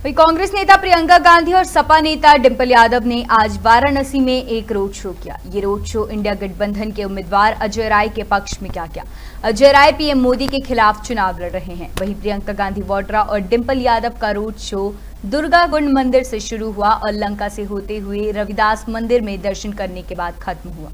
वही कांग्रेस नेता प्रियंका गांधी और सपा नेता डिम्पल यादव ने आज वाराणसी में एक रोड शो किया। ये रोड शो इंडिया गठबंधन के उम्मीदवार अजय राय के पक्ष में क्या किया? अजय राय पीएम मोदी के खिलाफ चुनाव लड़ रहे हैं। वहीं प्रियंका गांधी वाड्रा और डिम्पल यादव का रोड शो दुर्गा गुंड मंदिर से शुरू हुआ और लंका से होते हुए रविदास मंदिर में दर्शन करने के बाद खत्म हुआ।